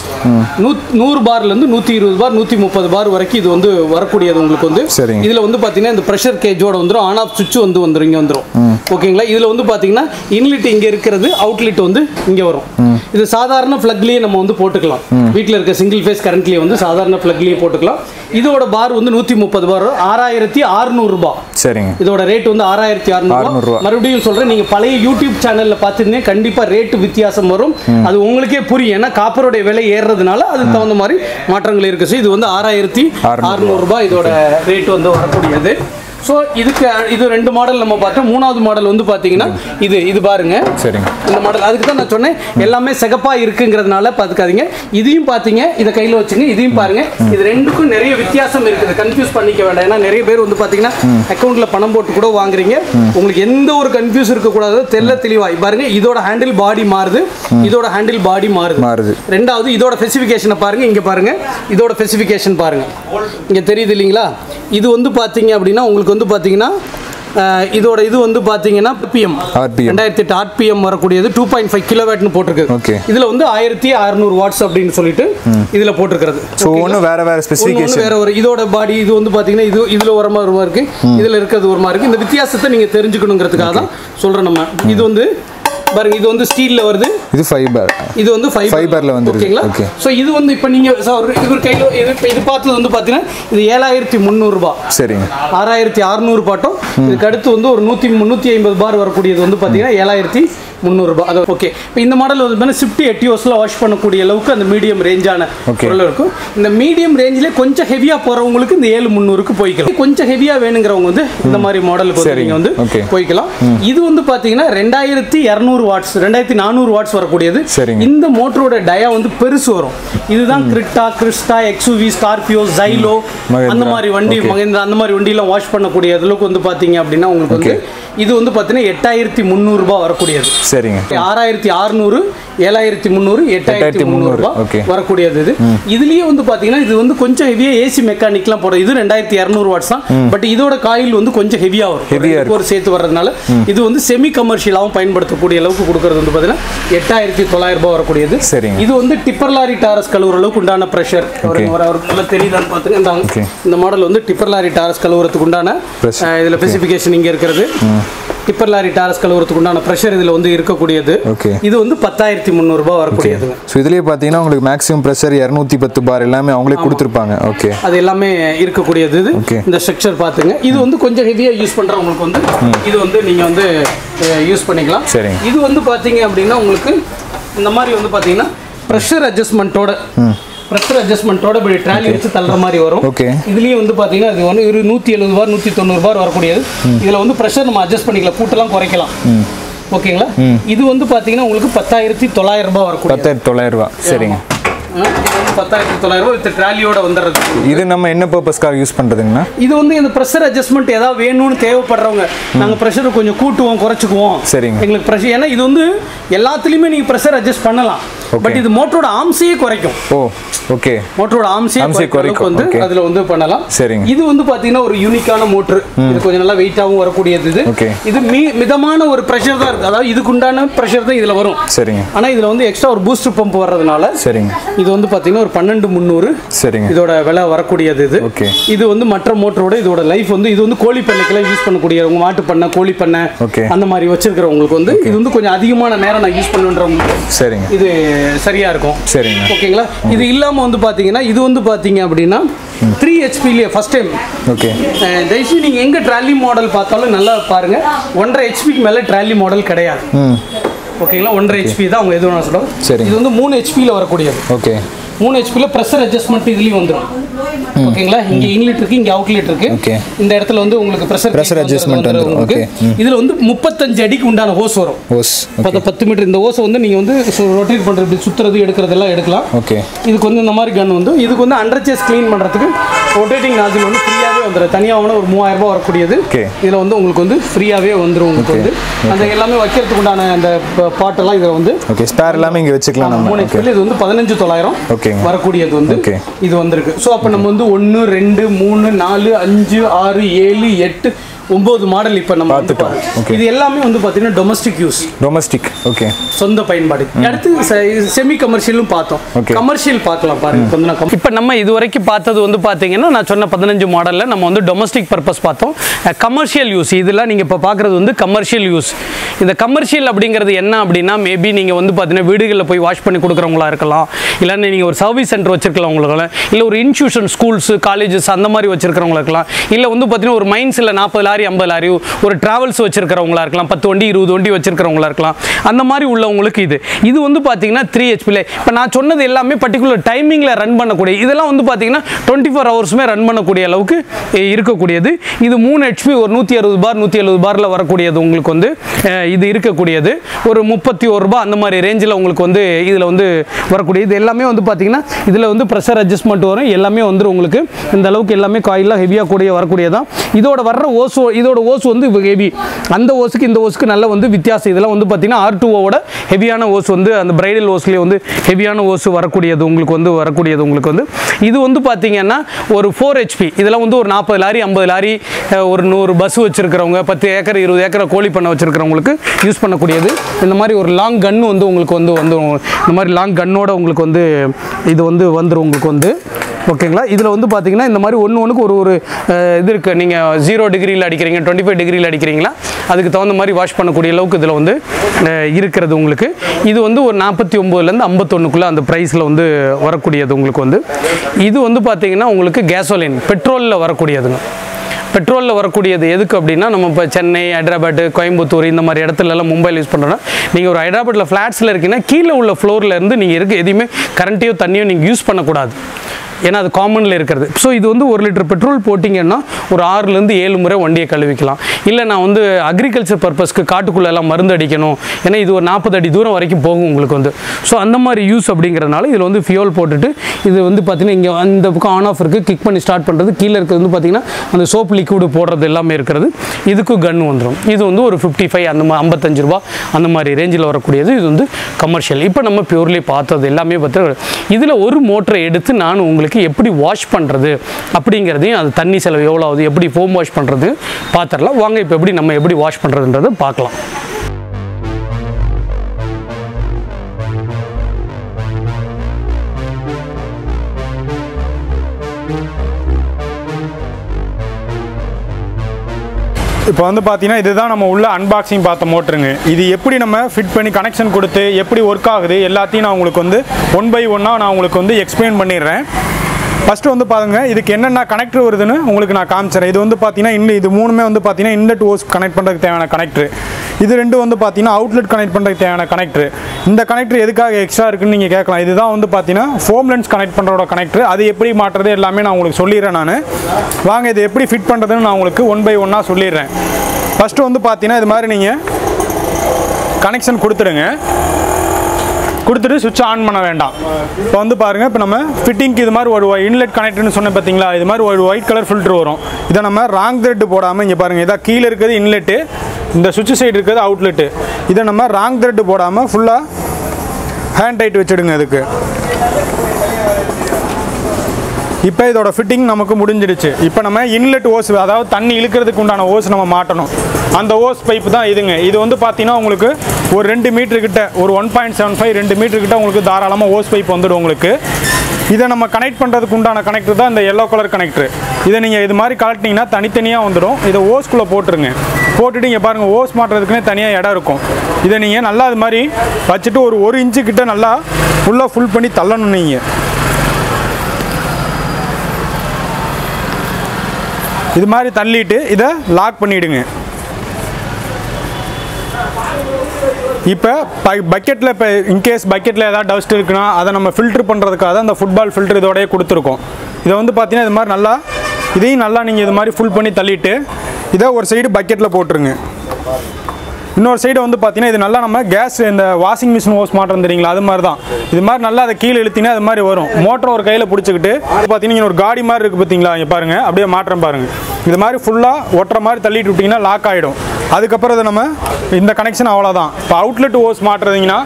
நூறு பார்ல இருந்து நூத்தி இருபது பார் நூத்தி முப்பது பார் வரைக்கும் இது வந்து வரக்கூடியது உங்களுக்கு வந்து. இதுல வந்து பாத்தீங்கன்னா இந்த ப்ரெஷர் கேஜோட வந்துரும். ஆன் ஆஃப் சுவிட்ச் வந்து வந்துரும் இங்க வந்துரும். ஓகேங்களா? இதுல வந்து பாத்தீங்கன்னா இன்லெட் இங்க இருக்கிறது அவுட்லெட் வந்து இங்க வரும். இது சாதாரண பிளக்லயே நம்ம வந்து போட்டுக்கலாம். வீட்ல இருக்க சிங்கிள் ஃபேஸ் கரண்ட்லயே வந்து சாதாரண பிளக்லயே போட்டுக்கலாம். இதோட பார் வந்து நூத்தி முப்பது பார் ஆறாயிரத்தி அறுநூறு ரூபாய் சரிங்க. இதோட ரேட் வந்து ஆறாயிரத்தி 600 அறுநூறு ரூபா. மறுபடியும் சொல்றேன் நீங்க பழைய யூடியூப் சேனல்ல பார்த்துருந்தீங்க கண்டிப்பா ரேட் வித்தியாசம் வரும். அது உங்களுக்கே புரியும். ஏன்னா காப்பருடைய விலை ஏறுறதுனால அதுக்கு தகுந்த மாதிரி மாற்றங்கள் இருக்கு. So, இது வந்து ஆறாயிரத்தி 600 அறுநூறு ரூபாய் இதோட ரேட் வந்து வரக்கூடியது. ஸோ இதுக்கு இது ரெண்டு மாடல் நம்ம பார்த்தோம். மூணாவது மாடல் வந்து பார்த்தீங்கன்னா இது இது பாருங்க. சரிங்க. இந்த மாடல் அதுக்கு தான் நான் சொன்னேன். எல்லாமே சிகப்பா இருக்குங்கிறதுனால பார்த்துக்காதீங்க. இதையும் பார்த்தீங்க. இதை கையில் வச்சுங்க. இதையும் பாருங்க. இது ரெண்டுக்கும் நிறைய வித்தியாசம் இருக்குது. கன்ஃபியூஸ் பண்ணிக்க வேண்டாம். ஏன்னா நிறைய பேர் வந்து பார்த்தீங்கன்னா அக்கௌண்ட்ல பணம் போட்டு கூட வாங்குறீங்க. உங்களுக்கு எந்த ஒரு கன்ஃபியூஸ் இருக்கக்கூடாது தெல்ல தெளிவாய். பாருங்க இதோட ஹேண்டில் பாடி மாறுது. இதோட ஹேண்டில் பாடி மாறுது. மாறுது. ரெண்டாவது இதோட ஸ்பெசிஃபிகேஷனை பாருங்க. இங்க பாருங்க. இதோட ஸ்பெசிஃபிகேஷன் பாருங்க. இங்க தெரியுது இல்லைங்களா? இது வந்து பார்த்தீங்க அப்படின்னா உங்களுக்கு வந்து பார்த்தீங்கன்னா இதோட இது வந்து பார்த்தீங்கன்னா பிஎம். ரெண்டாயிரத்தி எட்டு ஆர்பிஎம் வரக்கூடியது டூ பாயிண்ட் ஃபைவ் கிலோவேட்னு போட்டிருக்கு. Okay. இதுல வந்து ஆயிரத்தி அறுநூறு வாட்ஸ் அப்படின்னு சொல்லிட்டு இதுல போட்டிருக்கிறது. ஸோ ஒன்றும் வேற வேற ஸ்பெசிஃபிகேஷன் வேற ஒரு இதோட பாடி இது வந்து பாத்தீங்கன்னா இது இதுல ஒரு மாதிரி ஒரு இருக்கு. இதுல இருக்கிறது ஒரு மாதிரி இருக்கு. இந்த வித்தியாசத்தை நீங்க தெரிஞ்சுக்கணுங்கிறதுக்காக தான் சொல்றேன் நம்ம. இது வந்து பாருங்க இது வந்து ஸ்டீல்ல வருது. இது ஃபைபர் இது வந்து ஃபைபர் Fiberல வந்துருது. ஓகேங்களா Okay. ஸோ இது வந்து இப்போ நீங்க சார் இவர் கையில் இது இது பார்த்தது வந்து பார்த்தீங்கன்னா இது ஏழாயிரத்தி முந்நூறுபா சரிங்க. ஆறாயிரத்தி அறுநூறு பாட்டம். இதுக்கு அடுத்து வந்து ஒரு நூற்றி முந்நூற்றி ஐம்பது பார் வரக்கூடியது வந்து பார்த்தீங்கன்னா ஏழாயிரத்தி முந்நூறுபா அது ஓகே இப்போ இந்த மாடல் வந்து ஸ்விஃப்ட் எட்டியோஸில் வாஷ் பண்ணக்கூடிய அளவுக்கு அந்த மீடியம் ரேஞ்சான. பொருள் இருக்கும் இந்த மீடியம் ரேஞ்சிலே கொஞ்சம் ஹெவியாக போகிறவங்களுக்கு இந்த ஏழு முந்நூறுக்கு போய்க்கலாம் கொஞ்சம் ஹெவியாக வேணுங்கிறவங்க வந்து இந்த மாதிரி மாடலுக்கு வந்து. நீங்கள் வந்து. போய்க்கலாம் இது வந்து பார்த்தீங்கன்னா ரெண்டாயிரத்தி இரநூறு வாட்ஸ் ரெண்டாயிரத்தி நானூறு வாட்ஸ் வரக்கூடியது. இந்த மோட்டரோட டயா வந்து பெருசு வரும் இதுதான் Creta Crysta XUV Scorpio Xylo. அந்த மாதிரி வண்டி. மகேந்திரா அந்த மாதிரி வண்டியெல்லாம் வாஷ் பண்ணக்கூடிய அளவுக்கு வந்து பார்த்தீங்க அப்படின்னா உங்களுக்கு வந்து இது வந்து பார்த்தீங்கன்னா எட்டாயிரத்தி முந்நூறுபா வரக்கூடியது. சரிங்க. ஆறாயிரத்தி அறுநூறு ஏழாயிரத்தி முந்நூறு எட்டாயிரத்தி முந்நூறு ரூபாய் okay. வரக்கூடியது இது. இதுலயே வந்து பாத்தீங்கன்னா இது வந்து கொஞ்சம் ஹெவியா ஏசி மெக்கானிக்லாம் போடும் இது ரெண்டாயிரத்தி இரநூறு வாட்ஸ் தான். பட் இதோட காயில் வந்து கொஞ்சம் ஹெவியா வரும். ஒரு சேர்த்து வர்றதுனால இது வந்து செமி கமர்ஷியலாகவும் பயன்படுத்தக்கூடிய அளவுக்கு கொடுக்கறது வந்து பாத்தீங்கன்னா எட்டாயிரத்தி தொள்ளாயிரம் ரூபாய் வரக்கூடியது. சரிங்க. இது வந்து டிப்பர் லாரி டாரஸ் கழுவுற அளவுக்கு உண்டான ப்ரெஷர். அவருக்கு தெரியுதான்னு. Okay. இந்த மாடல் வந்து டிப்பர் லாரி டாரஸ் கழுவுறதுக்கு உண்டான இதுல ஸ்பெசிஃபிகேஷன் இங்க இருக்கிறது. டிப்பர் லாரி டாரஸ் கழுவுறதுக்கு உண்டான ப்ரெஷர் இதுல வந்து இருக்கக்கூடியது. Okay. இது வந்து பத்தாயிரத்தி முந்நூறுபா வரக்கூடியதுங்க ஸோ இதுலேயே பார்த்தீங்கன்னா உங்களுக்கு மேக்ஸிமம் ப்ரெஷர் இரநூத்தி பத்து பார் எல்லாமே அவங்களே கொடுத்துருப்பாங்க. ஓகே அது எல்லாமே இருக்கக்கூடியது இது. இந்த ஸ்ட்ரக்சர் பார்த்துங்க. இது வந்து கொஞ்சம் ஹெவியாக யூஸ் பண்ணுறவங்களுக்கு வந்து இது வந்து நீங்கள் வந்து யூஸ் பண்ணிக்கலாம். சரிங்க. இது வந்து பார்த்தீங்க அப்படின்னா உங்களுக்கு இந்த மாதிரி வந்து பார்த்தீங்கன்னா ப்ரெஷர் அட்ஜஸ்ட்மெண்ட்டோட ப்ரெஷர் அட்ஜஸ்ட்மெண்ட்டோட இப்படி ட்ராலி வச்சு தள்ளுற மாதிரி வரும். Okay. இதுலேயும் வந்து பார்த்தீங்கன்னா இது வந்து ஒரு நூற்றி எழுபது பார் நூற்றி தொண்ணூறு பார் வரக்கூடியது. இதில் வந்து ப்ரெஷர் நம்ம அட்ஜஸ்ட் பண்ணிக்கலாம் கூட்டெல்லாம் குறைக்கலாம். ஓகேங்களா? இது வந்து பார்த்தீங்கன்னா உங்களுக்கு பத்தாயிரத்தி தொள்ளாயிரம் ரூபாய் வரக்கூடிய பத்தாயிரத்தி தொள்ளாயிரம் ரூபா. சரிங்க. பத்தாயிரத்தி தொள்ளாயிரம் ரூபாய் வித் ட்ராலியோட வந்துடுறது. இது நம்ம என்ன பர்பஸ்க்காக யூஸ் பண்ணுறதுங்கண்ணா இது வந்து இந்த ப்ரெஷர் அட்ஜஸ்ட்மெண்ட் ஏதாவது வேணும்னு தேவைப்படுறவங்க நாங்கள் ப்ரெஷர் கொஞ்சம் கூட்டுவோம் குறைச்சிக்குவோம். சரிங்க. எங்களுக்கு ப்ரெஷர் ஏன்னா இது வந்து எல்லாத்துலேயுமே நீங்கள் ப்ரெஷர் அட்ஜஸ்ட் பண்ணலாம். பட் இது மோட்டரோட ஆம்ஸையே குறைக்கும். ஓ ஓகே மோட்டரோட ஆம்ஸே குறைக்கும். வந்து. அதுல வந்து பண்ணலாம். சரிங்க. இது வந்து பாத்தீங்கன்னா ஒரு யூனிக்கான மோட்டர் இது கொஞ்சம் நல்லா வெயிட்டாவும் வரக்கூடியது இது. இது மிதமான ஒரு ப்ரெஷர் தான் இருக்கு. அதாவது இதுக்கு உண்டான ப்ரெஷர் தான் இதுல வரும். சரிங்க. ஆனா இதுல வந்து எக்ஸ்ட்ரா ஒரு பூஸ்டர் பம்ப் வர்றதுனால சரிங்க. இது வந்து பாத்தீங்கன்னா ஒரு பன்னெண்டு முந்நூறு. சரிங்க. இதோட விலை வரக்கூடியது இது. Okay. இது வந்து மற்ற மோட்டரோட இதோட லைஃப் வந்து இது வந்து கோழி பண்ணைக்கெல்லாம் யூஸ் பண்ணக்கூடிய உங்க மாட்டு பண்ணை கோழி பண்ணை. அந்த மாதிரி வச்சிருக்கிறவங்களுக்கு வந்து இது வந்து கொஞ்சம் அதிகமான நேரம் நான் யூஸ் பண்ணுன்றவங்களுக்கு சரிங்க. இது சரியா இருக்கும் சரிங்க. ஓகேங்களா? இது இல்லாம வந்து பாத்தீங்கன்னா இது வந்து பாத்தீங்க அப்படின்னா த்ரீ ஹெச்பிலேயே ஃபர்ஸ்ட் டைம் ஓகே. தயவுசெய்து நீங்க எங்க ட்ராலி மாடல் பார்த்தாலும் நல்லா பாருங்க. ஒன்றரை ஹெச்பிக்கு மேல ட்ராலி மாடல் கிடையாது. ஓகேங்களா? ஒன்றரை ஹெச்பி தான் அவங்க எது வேணாலும் சொல்லுவாங்க சரிங்க. இது வந்து மூணு ஹெச்பியில் வரக்கூடியது. ஓகே. மூணு ஹெச்பியில் ப்ரெஷர் அட்ஜஸ்ட்மெண்ட் இதுலேயும் வந்துடும் ஓகேங்களா? இங்கே இன்லெட் இருக்கு இங்கே அவுட்லெட் இருக்கு. இந்த இடத்துல வந்து உங்களுக்கு ப்ரெஷர் Pressure adjustment வந்துரும். ம். இதில் வந்து முப்பத்தஞ்சு அடிக்கு உண்டான ஹோஸ் வரும். பத்து பத்து மீட்டர் இந்த ஓஸை வந்து நீங்கள் வந்து ரொட்டேட் பண்ணுறது இப்படி சுற்றுறது எடுக்கிறதெல்லாம் எடுக்கலாம். ஓகே. இதுக்கு வந்து இந்த மாதிரி கன் வந்து இதுக்கு வந்து அண்டர் சேஸ் க்ளீன் பண்ணுறதுக்கு ரொட்டேட்டிங் நாசில் வந்து ஃப்ரீயாகவே வந்துடும் தனியாக வேணா ஒரு மூவாயிரம் ரூபாய் வரக்கூடியது. இதில் வந்து உங்களுக்கு வந்து ஃப்ரீயாகவே வந்துடும் உங்களுக்கு வந்து. அந்த எல்லாமே வைக்கிறதுக்கு உண்டான அந்த பாட்டெல்லாம் இதில் வந்து ஓகே. ஸ்பேர் எல்லாமே இங்கே வச்சுக்கலாம் நம்ம. மூணு ஓகே. இது வந்து பதினஞ்சு தொள்ளாயிரம் ஓகேங்க. வரக்கூடியது வந்து. இது வந்திருக்கு. ஸோ அப்போ நம்ம வந்து ஒன்று ரெண்டு மூணு நாலு அஞ்சு ஆறு ஏழு எட்டு ஒம்பது மாடல் இப்போ நம்ம பார்த்துட்டோம். இது எல்லாமே வந்து பார்த்தீங்கன்னா டொமஸ்டிக் யூஸ் டொமஸ்டிக் ஓகே சொந்த பயன்பாடு. அடுத்து செமி கமர்ஷியலும் பார்த்தோம். கமர்ஷியல் பார்க்கலாம் பாருங்க. கொஞ்சம் இப்போ நம்ம இது வரைக்கும் பார்த்தது வந்து பார்த்தீங்கன்னா நான் சொன்ன பதினஞ்சு மாடலில் நம்ம வந்து டொமஸ்டிக் பர்பஸ் பார்த்தோம். கமர்ஷியல் யூஸ் இதெல்லாம் நீங்கள் இப்போ பார்க்குறது வந்து கமர்ஷியல் யூஸ் இந்த கமர்ஷியல் அப்படிங்கிறது என்ன அப்படின்னா மேபி நீங்கள் வந்து பார்த்தீங்கன்னா வீடுகளில் போய் வாஷ் பண்ணி கொடுக்குறவங்களா இருக்கலாம். இல்லைன்னா நீங்கள் ஒரு சர்வீஸ் சென்டர் வச்சிருக்கலாம் இல்லை ஒரு இன்ஸ்டியூஷன் ஸ்கூல்ஸ் காலேஜஸ் அந்த மாதிரி வச்சிருக்கிறவங்களா இருக்கலாம் இல்லை வந்து பார்த்தீங்கன்னா ஒரு மைன்ஸில் நாற்பது லாரி ஐம்பது லாரி ஒரு டிராவல்ஸ் வச்சிருக்கிறவங்களா இருக்கலாம் பத்து வண்டி இருபது வண்டி வச்சிருக்கிறவங்களா இருக்கலாம். அந்த மாதிரி உள்ளவங்களுக்கு இது. இது வந்து பார்த்தீங்கன்னா த்ரீ ஹெச்பியில் இப்போ நான் சொன்னது எல்லாமே பர்டிகுலர் டைமிங்கில் ரன் பண்ணக்கூடிய இதெல்லாம் வந்து பார்த்தீங்கன்னா டுவெண்ட்டி ஃபோர் ஹவர்ஸுமே ரன் பண்ணக்கூடிய அளவுக்கு இருக்கக்கூடியது. இது மூணு ஹெச்பி ஒரு நூற்றி அறுபது பார் நூற்றி எழுபது பாரில் வரக்கூடியது உங்களுக்கு வந்து இது இருக்கக்கூடியது. ஒரு முப்பத்தி ஒரு ரூபா அந்த மாதிரி ரேஞ்சில் உங்களுக்கு வந்து இதில் வந்து வரக்கூடிய இது எல்லாமே வந்து பார்த்தீங்கன்னா இதில் வந்து ப்ரெஷர் அட்ஜஸ்ட்மெண்ட் வரும். எல்லாமே வந்து உங்களுக்கு. இந்த அளவுக்கு எல்லாமே காயிலாக ஹெவியாக கூடிய வரக்கூடியதான் இதோட வர்ற ஓஸ் இதோட ஓஸ் வந்து ஹெவி அந்த ஓஸுக்கு இந்த ஓஸுக்கு நல்ல வந்து வித்தியாசம். இதெல்லாம் வந்து பார்த்தீங்கன்னா ஆர் டூவோட ஹெவியான ஓஸ் வந்து அந்த பிரைடல் ஓஸ்லேயே வந்து ஹெவியான ஓஸ் வரக்கூடியது உங்களுக்கு வந்து வரக்கூடியது உங்களுக்கு வந்து. இது வந்து பார்த்தீங்கன்னா ஒரு ஃபோர் ஹெச்பி இதெல்லாம் வந்து ஒரு நாற்பது லாரி ஐம்பது லாரி ஒரு நூறு பஸ் வச்சுருக்கிறவங்க பத்து ஏக்கர் இருபது ஏக்கரை கோழி பண்ண வச்சுருக்கிறவங்களுக்கு யூஸ் பண்ணக்கூடியது. இந்த மாதிரி ஒரு லாங் கன்று வந்து உங்களுக்கு வந்து வந்து இந்த மாதிரி லாங் கன்னோட உங்களுக்கு வந்து இது வந்து வந்துடும் உங்களுக்கு வந்து. ஓகேங்களா? இதில் வந்து பார்த்தீங்கன்னா இந்த மாதிரி ஒன்று ஒன்றுக்கு ஒரு ஒரு இது இருக்குது நீங்கள் ஜீரோ டிகிரியில் அடிக்கிறீங்க டுவெண்ட்டி ஃபைவ் டிகிரியில் அடிக்கிறீங்களா? அதுக்கு தகுந்த மாதிரி வாஷ் பண்ணக்கூடிய அளவுக்கு இதில் வந்து இருக்கிறது உங்களுக்கு. இது வந்து ஒரு நாற்பத்தி ஒம்போதுலேருந்து ஐம்பத்தொன்னுக்குள்ளே அந்த ப்ரைஸில் வந்து வரக்கூடியது உங்களுக்கு வந்து. இது வந்து பார்த்தீங்கன்னா உங்களுக்கு கேசோலின் பெட்ரோலில் வரக்கூடியதுங்க. பெட்ரோலில் வரக்கூடியது எதுக்கு அப்படின்னா நம்ம இப்போ சென்னை ஹைதராபாத் கோயம்புத்தூர் இந்த மாதிரி இடத்துலலாம் மும்பையில் யூஸ் பண்ணுறோன்னா நீங்கள் ஒரு ஹைதராபாத்தில் ஃப்ளாட்ஸில் இருக்கீங்கன்னா கீழே உள்ள ஃப்ளோரில் இருந்து நீங்கள் இருக்க எதையுமே கரண்ட்டையோ தண்ணியோ நீங்கள் யூஸ் பண்ணக்கூடாது. ஏன்னா அது காமனில் இருக்கிறது. ஸோ இது வந்து ஒரு லிட்டர் பெட்ரோல் போட்டிங்கன்னா ஒரு ஆறுலேருந்து ஏழு முறை வண்டியை கழுவிக்கலாம். இல்லை நான் வந்து அக்ரிகல்ச்சர் பர்பஸ்க்கு காட்டுக்குள்ளே எல்லாம் மருந்து அடிக்கணும். ஏன்னா இது ஒரு நாற்பது அடி தூரம் வரைக்கும் போகும் உங்களுக்கு வந்து. ஸோ அந்த மாதிரி யூஸ் அப்படிங்கிறதுனால இதில் வந்து ஃபியூல் போட்டுட்டு இது வந்து பார்த்திங்கன்னா இங்கே அந்த பக்கம் ஆன் ஆஃப் இருக்குது கிக் பண்ணி ஸ்டார்ட் பண்ணுறது கீழே இருக்கிறது வந்து பார்த்தீங்கன்னா அந்த சோப் லிக்விடு போடுறது எல்லாமே இருக்கிறது. இதுக்கும் கன் வந்துடும் இது வந்து ஒரு ஃபிஃப்டி ஃபைவ் அந்த மாதிரி ஐம்பத்தஞ்சு ரூபா அந்த மாதிரி ரேஞ்சில் வரக்கூடியது. இது வந்து கமர்ஷியல் இப்போ நம்ம பியூர்லி பார்த்தது எல்லாமே பார்த்து இதில் ஒரு மோட்டரை எடுத்து நான் உங்களுக்கு எப்படி வாஷ் பண்ணுறது அப்படிங்கிறதையும் அது தண்ணி செலவு எவ்வளோ ஆகுது எப்படி ஃபோம் வாஷ் பண்ணுறது பார்த்துடலாம் வாங்க இப்போ எப்படி நம்ம எப்படி வாஷ் பண்ணுறதுன்றதை பார்க்கலாம். இப்போ வந்து பார்த்தீங்கன்னா இதுதான் நம்ம உள்ள அன்பாக்சிங் பார்த்த மோட்டருங்க இது எப்படி நம்ம ஃபிட் பண்ணி கனெக்ஷன் கொடுத்து எப்படி ஒர்க் ஆகுது எல்லாத்தையும் நான் உங்களுக்கு வந்து ஒன் பை ஒன்னாக நான் உங்களுக்கு வந்து எக்ஸ்பிளைன் பண்ணிடுறேன். ஃபஸ்ட்டு வந்து பாருங்க இதுக்கு என்னென்ன கனெக்டர் வருதுன்னு உங்களுக்கு நான் காமிச்சிடுறேன் இது வந்து பார்த்தீங்கன்னா இன்னும் இது மூணுமே வந்து பார்த்தீங்கன்னா இன்லெட் ஓஸ் கனெக்ட் பண்ணுறதுக்கு தேவையான கனெக்டர் இது ரெண்டு வந்து பார்த்தீங்கன்னா அவுட்லெட் கனெக்ட் பண்ணுறதுக்கு தேவையான கனெக்டர் இந்த கனெக்டர் எதுக்காக எக்ஸ்ட்ரா இருக்குன்னு நீங்கள் கேட்கலாம். இதுதான் வந்து பார்த்தீங்கன்னா ஃபோம் லென்ஸ் கனெக்ட் பண்ணுறோட கனெக்டர் அது எப்படி மாற்றுறது எல்லாமே நான் உங்களுக்கு சொல்லிடுறேன் நான். வாங்க இது எப்படி ஃபிட் பண்ணுறதுன்னு நான் உங்களுக்கு ஒன் பை ஒன்னாக சொல்லிடுறேன். ஃபஸ்ட்டு வந்து பார்த்தீங்கன்னா இது மாதிரி நீங்கள் கனெக்ஷன் கொடுத்துடுங்க. கொடுத்துட்டு சுவிட்ச் ஆன் பண்ண வேண்டாம். இப்போ வந்து பாருங்கள் இப்போ நம்ம ஃபிட்டிங்க்கு இது மாதிரி ஒரு இன்லெட் கனெக்ட்னு சொன்னேன் பார்த்தீங்களா இது மாதிரி ஒரு ஒயிட் கலர் ஃபில்ட்ரு வரும். இதை நம்ம ராங் த்ரெட் போடாமல் இங்கே பாருங்கள் இதான் கீழே இருக்கிறது இன்லெட்டு இந்த சுவிட்ச் சைடு இருக்கிறது அவுட்லெட்டு இதை நம்ம ராங் த்ரெட் போடாமல் ஃபுல்லாக ஹேண்ட் டைட் வச்சுடுங்க இதுக்கு. இப்போ இதோட ஃபிட்டிங் நமக்கு முடிஞ்சிடுச்சு. இப்போ நம்ம இன்லெட் ஓஸ் அதாவது தண்ணி இழுக்கிறதுக்கு உண்டான ஓஸ் நம்ம மாட்டணும். அந்த ஓஸ் பைப்பு தான் இதுங்க. இது வந்து பார்த்தீங்கன்னா உங்களுக்கு ஒரு ரெண்டு மீட்டருக்கிட்ட ஒரு ஒன் பாயிண்ட் செவன் ஃபைவ் ரெண்டு மீட்டருக்கிட்ட உங்களுக்கு தாராளமாக ஓஸ் பைப் வந்துடும் உங்களுக்கு. இதை நம்ம கனெக்ட் பண்ணுறதுக்கு உண்டான கனெக்டர் தான் இந்த எல்லோ கலர் கனெக்டர் இதை நீங்கள் இது மாதிரி கலட்டினீங்கன்னா தனித்தனியாக வந்துடும். இதை ஓஸ்குள்ளே போட்டுருங்க. போட்டுட்டு இங்கே பாருங்கள் ஓஸ் மாட்டுறதுக்குன்னே தனியாக இடம் இருக்கும். இதை நீங்கள் நல்லா இது மாதிரி வச்சுட்டு ஒரு ஒரு இன்ச்சு கிட்ட நல்லா ஃபுல்லாக ஃபுல் பண்ணி தள்ளணும் நீங்கள் இது மாதிரி தள்ளிட்டு இதை லாக் பண்ணிவிடுங்க இப்போ பக்கெட்டில் இப்போ இன்கேஸ் பக்கெட்டில் ஏதாவது டஸ்ட் இருக்குன்னா அதை நம்ம ஃபில்ட்ரு பண்ணுறதுக்காக அந்த ஃபுட்பால் ஃபில்டர் இதோடய கொடுத்துருக்கோம். இதை வந்து பார்த்தீங்கன்னா இது மாதிரி நல்லா இதையும் நல்லா நீங்கள் இது மாதிரி ஃபுல் பண்ணி தள்ளிட்டு இதை ஒரு சைடு பக்கெட்டில் போட்டுருங்க. இன்னொரு சைடு வந்து பார்த்தீங்கன்னா இது நல்லா நம்ம கேஸ் இந்த வாஷிங் மிஷின் ஹோஸ் மாட்டோம் தெரியுங்களா? அது மாதிரி தான் இது மாதிரி நல்லா அதை கீழே இழுத்தினா அது மாதிரி வரும். மோட்டர் ஒரு கையில் பிடிச்சிக்கிட்டு பார்த்தீங்கன்னா ஒரு காடி மாதிரி இருக்குது பார்த்தீங்களா இங்கே பாருங்கள் அப்படியே மாற்றம் பாருங்கள் இது மாதிரி ஃபுல்லாக ஒட்டுற மாதிரி தள்ளிட்டு விட்டிங்கன்னா லாக் ஆகிடும் அதுக்கப்புறம் இதை நம்ம இந்த கனெக்ஷன் அவ்வளோதான் இப்போ அவுட்லெட் ஹோஸ் மாட்டுறதுங்கன்னா